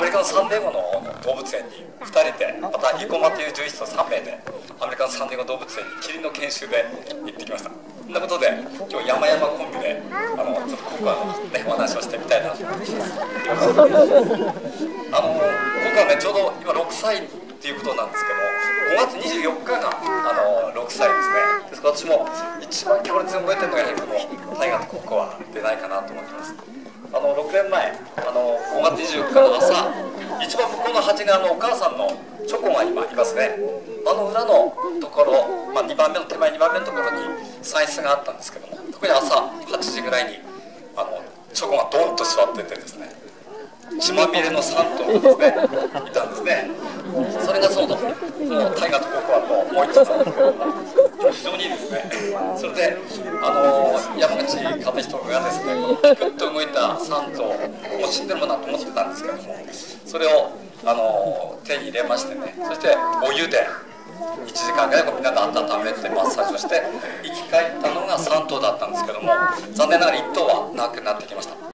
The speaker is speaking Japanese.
アメリカのサンディエゴの動物園に2人でまた生駒という獣医師と3名でアメリカのサンディエゴ動物園にキリンの研修で行ってきました。そんなことで今日山々コンビであのちょっとココアの、ね、お話をしてみたいなと思います。あのココアねちょうど今6歳っていうことなんですけど5月24日があの6歳ですね。ですから私も一番強烈に覚えてるのがやはりこの大河とココアでないかなと思ってます。あの6年前あの5月24日の朝一番向こうの端側のお母さんのチョコが今いますね。あの裏のところ、まあ、2番目の手前2番目のところに採室があったんですけどもそこに朝8時ぐらいにあのチョコがドンと座っててですね。血まみれの3頭がですねいたんですね。それがそのその大河とココアともう一つなんですけども非常にいいですね。それであの山口和人がですねピクッと動いた3頭を死んでるもなと思ってたんですけどもそれをあの手に入れましてねそしてお湯で1時間ぐらいこうみんなで温めてマッサージをして生き返ったのが3頭だったんですけども残念ながら1頭はなくなってきました。